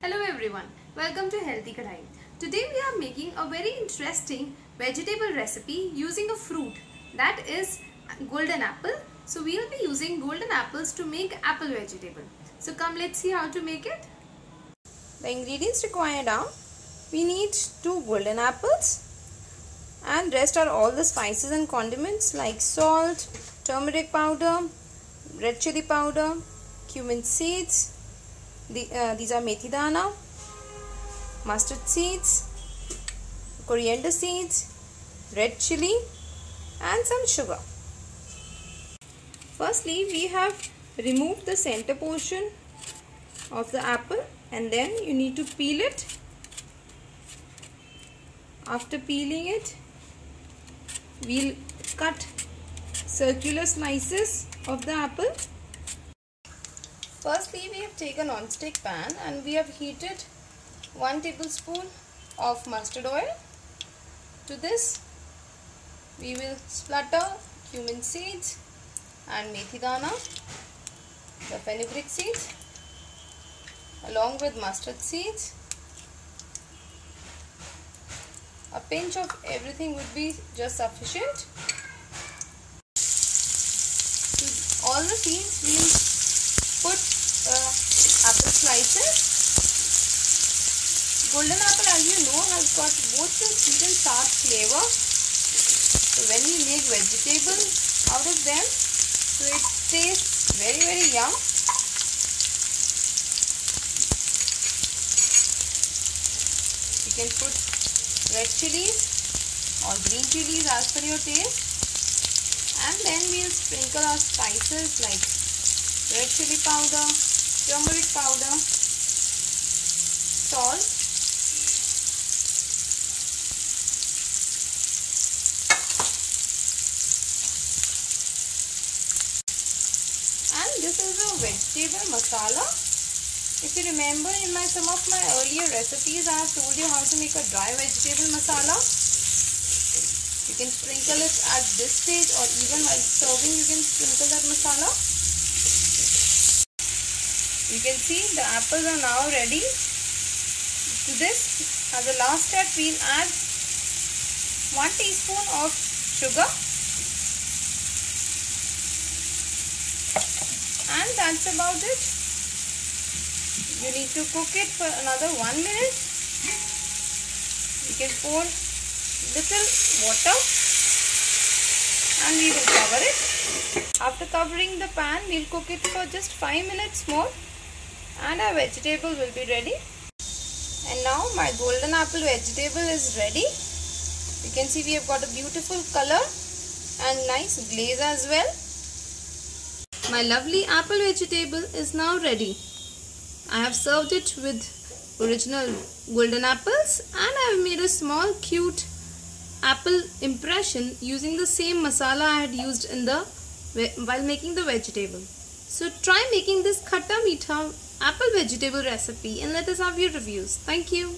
Hello everyone, welcome to Healthy Kadai. Today we are making a very interesting vegetable recipe using a fruit that is golden apple. So we will be using golden apples to make apple vegetable. So come let's see how to make it. The ingredients required are we need two golden apples and rest are all the spices and condiments like salt, turmeric powder, red chili powder, cumin seeds, the, uh, these are methi dana, mustard seeds, coriander seeds, red chili and some sugar. Firstly, we have removed the center portion of the apple and then you need to peel it. After peeling it, we'll cut circular slices of the apple Firstly, we have taken non-stick pan and we have heated 1 tablespoon of mustard oil. To this, we will splatter cumin seeds and methi dana, the fenugreek seeds, along with mustard seeds. A pinch of everything would be just sufficient. To all the seeds we apple slices. Golden apple as you know has got both the sweet and sour flavor. So when we make vegetables out of them, so it tastes very very yum. You can put red chilies or green chilies as per your taste and then we'll sprinkle our spices like red chili powder, turmeric powder, salt, and this is a vegetable masala. If you remember in my some of my earlier recipes I have told you how to make a dry vegetable masala. You can sprinkle it at this stage or even while serving you can sprinkle that masala. You can see the apples are now ready. To this, as a last step, we'll add 1 teaspoon of sugar. And that's about it. You need to cook it for another 1 minute. You can pour little water and we will cover it. After covering the pan, we'll cook it for just 5 minutes more and our vegetable will be ready. And now my golden apple vegetable is ready. You can see we have got a beautiful color and nice glaze as well. My lovely apple vegetable is now ready. I have served it with original golden apples and I have made a small cute apple impression using the same masala I had used in the while making the vegetable. So try making this khatta meetha apple vegetable recipe and let us have your reviews. Thank you.